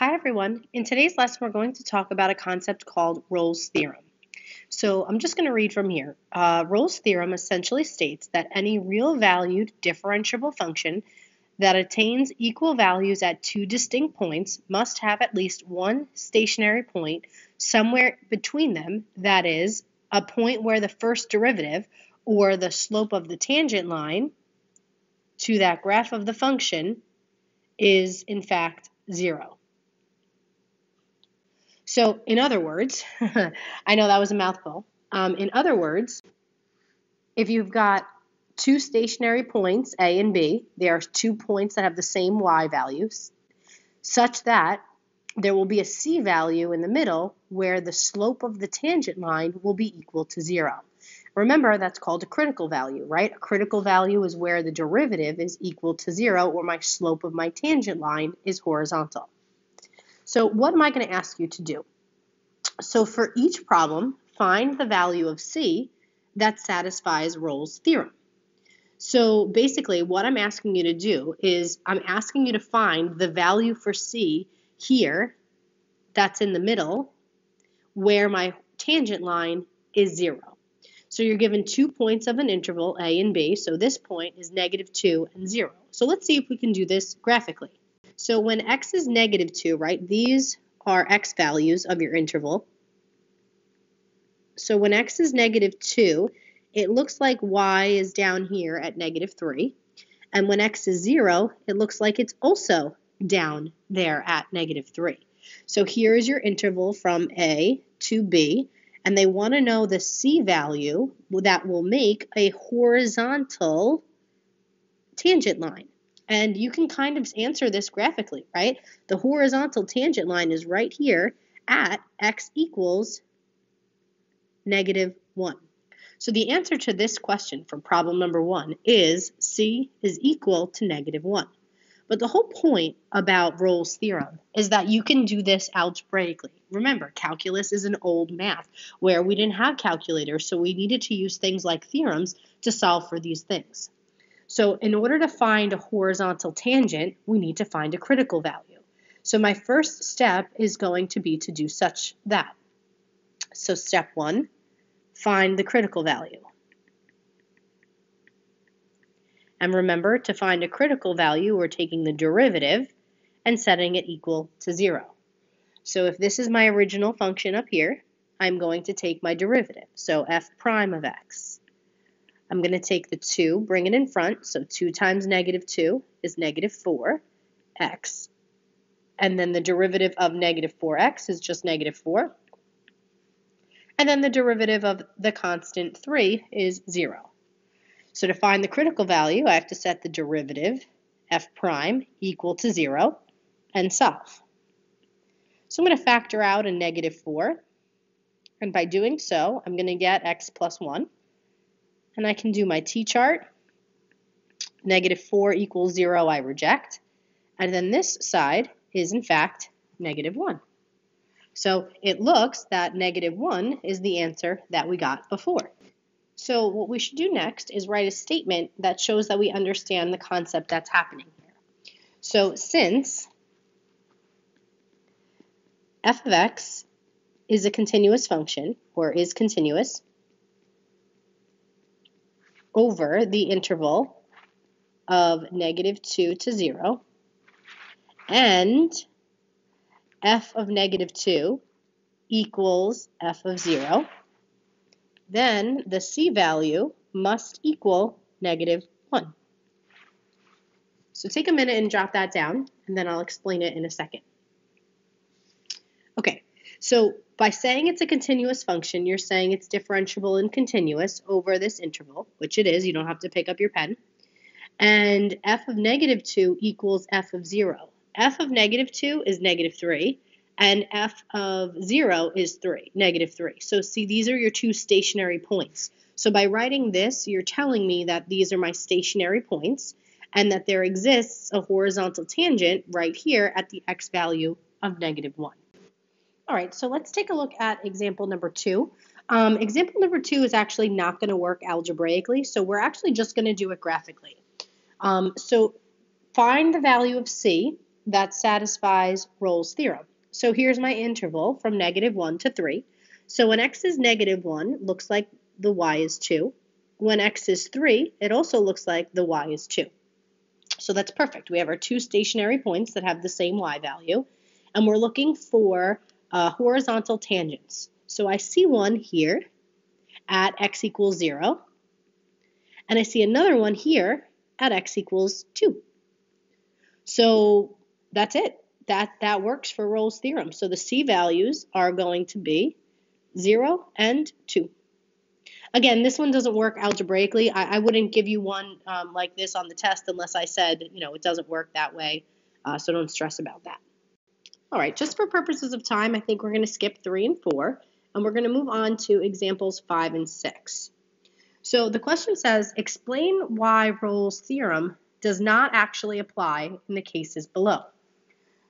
Hi everyone. In today's lesson we're going to talk about a concept called Rolle's theorem. So I'm just going to read from here. Uh, Rolle's theorem essentially states that any real valued differentiable function that attains equal values at two distinct points must have at least one stationary point somewhere between them, that is, a point where the first derivative, or the slope of the tangent line, to that graph of the function is in fact zero. So, in other words, I know that was a mouthful. Um, in other words, if you've got two stationary points, A and B, there are two points that have the same Y values, such that there will be a C value in the middle where the slope of the tangent line will be equal to zero. Remember, that's called a critical value, right? A critical value is where the derivative is equal to zero or my slope of my tangent line is horizontal. So what am I going to ask you to do? So for each problem, find the value of C that satisfies Rolle's theorem. So basically what I'm asking you to do is I'm asking you to find the value for C here that's in the middle where my tangent line is zero. So you're given two points of an interval, A and B, so this point is negative 2 and 0. So let's see if we can do this graphically. So when x is negative 2, right, these are x values of your interval. So when x is negative 2, it looks like y is down here at negative 3. And when x is 0, it looks like it's also down there at negative 3. So here is your interval from A to B, and they want to know the C value that will make a horizontal tangent line. And you can kind of answer this graphically, right? The horizontal tangent line is right here at x equals negative 1. So the answer to this question from problem number 1 is c is equal to negative 1. But the whole point about Rolle's theorem is that you can do this algebraically. Remember, calculus is an old math where we didn't have calculators, so we needed to use things like theorems to solve for these things. So in order to find a horizontal tangent, we need to find a critical value. So my first step is going to be to do such that. So step one, find the critical value. And remember, to find a critical value, we're taking the derivative and setting it equal to zero. So if this is my original function up here, I'm going to take my derivative, so f prime of x. I'm going to take the 2, bring it in front, so 2 times negative 2 is negative 4x. And then the derivative of negative 4x is just negative 4. And then the derivative of the constant 3 is 0. So to find the critical value, I have to set the derivative, f prime, equal to 0, and solve. So I'm going to factor out a negative 4. And by doing so, I'm going to get x plus 1 and I can do my t-chart. Negative 4 equals 0, I reject. And then this side is, in fact, negative 1. So it looks that negative 1 is the answer that we got before. So what we should do next is write a statement that shows that we understand the concept that's happening here. So since f of x is a continuous function, or is continuous, over the interval of negative 2 to 0 and f of negative 2 equals f of 0, then the c value must equal negative 1. So take a minute and jot that down, and then I'll explain it in a second. Okay, so by saying it's a continuous function, you're saying it's differentiable and continuous over this interval, which it is. You don't have to pick up your pen. And f of negative 2 equals f of 0. f of negative 2 is negative 3, and f of 0 is 3, negative 3. So see, these are your two stationary points. So by writing this, you're telling me that these are my stationary points and that there exists a horizontal tangent right here at the x value of negative 1. All right, so let's take a look at example number two. Um, example number two is actually not going to work algebraically, so we're actually just going to do it graphically. Um, so find the value of C that satisfies Rolle's theorem. So here's my interval from negative 1 to 3. So when x is negative 1, looks like the y is 2. When x is 3, it also looks like the y is 2. So that's perfect. We have our two stationary points that have the same y value, and we're looking for uh, horizontal tangents. So I see one here at x equals 0, and I see another one here at x equals 2. So that's it. That, that works for Rolle's theorem. So the c values are going to be 0 and 2. Again, this one doesn't work algebraically. I, I wouldn't give you one um, like this on the test unless I said, you know, it doesn't work that way. Uh, so don't stress about that. All right, just for purposes of time, I think we're going to skip 3 and 4, and we're going to move on to examples 5 and 6. So the question says, explain why Rolle's theorem does not actually apply in the cases below.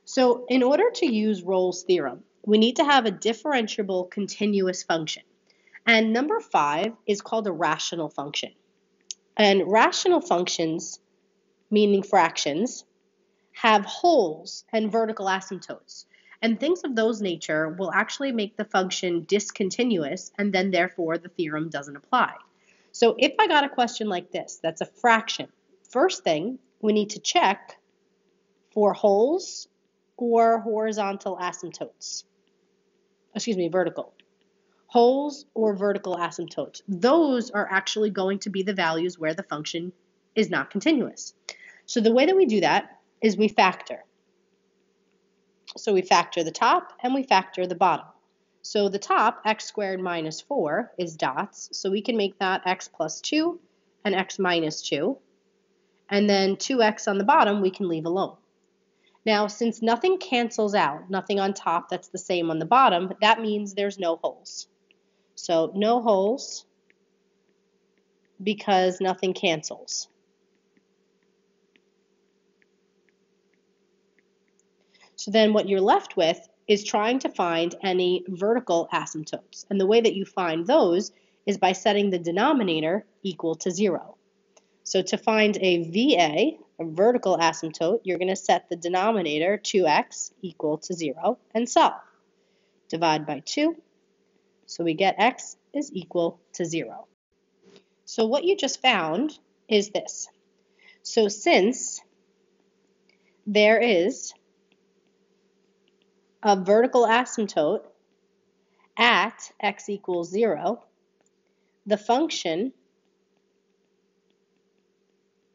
So in order to use Rolle's theorem, we need to have a differentiable continuous function. And number five is called a rational function. And rational functions, meaning fractions, have holes and vertical asymptotes. And things of those nature will actually make the function discontinuous, and then therefore the theorem doesn't apply. So if I got a question like this, that's a fraction, first thing we need to check for holes or horizontal asymptotes. Excuse me, vertical. Holes or vertical asymptotes. Those are actually going to be the values where the function is not continuous. So the way that we do that is we factor. So we factor the top and we factor the bottom. So the top, x squared minus 4, is dots. So we can make that x plus 2 and x minus 2. And then 2x on the bottom we can leave alone. Now, since nothing cancels out, nothing on top that's the same on the bottom, that means there's no holes. So no holes because nothing cancels. So then what you're left with is trying to find any vertical asymptotes. And the way that you find those is by setting the denominator equal to 0. So to find a VA, a vertical asymptote, you're going to set the denominator 2x equal to 0 and solve. Divide by 2, so we get x is equal to 0. So what you just found is this. So since there is a vertical asymptote at x equals 0, the function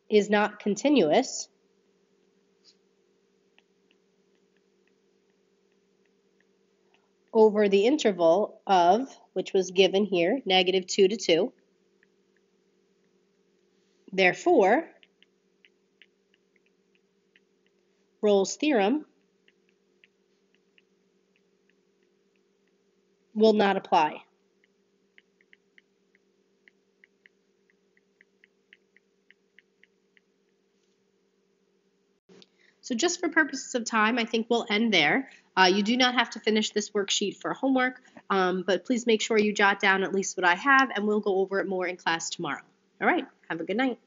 is not continuous, over the interval of, which was given here, negative 2 to 2. Therefore, Rolle's theorem will not apply. So just for purposes of time, I think we'll end there. Uh, you do not have to finish this worksheet for homework, um, but please make sure you jot down at least what I have, and we'll go over it more in class tomorrow. All right, have a good night.